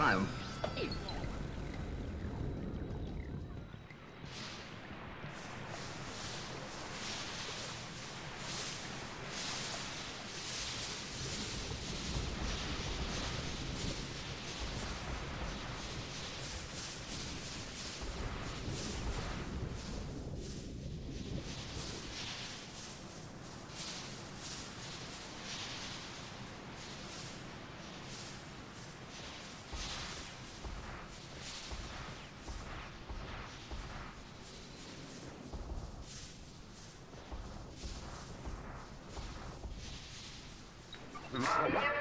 triumph. What?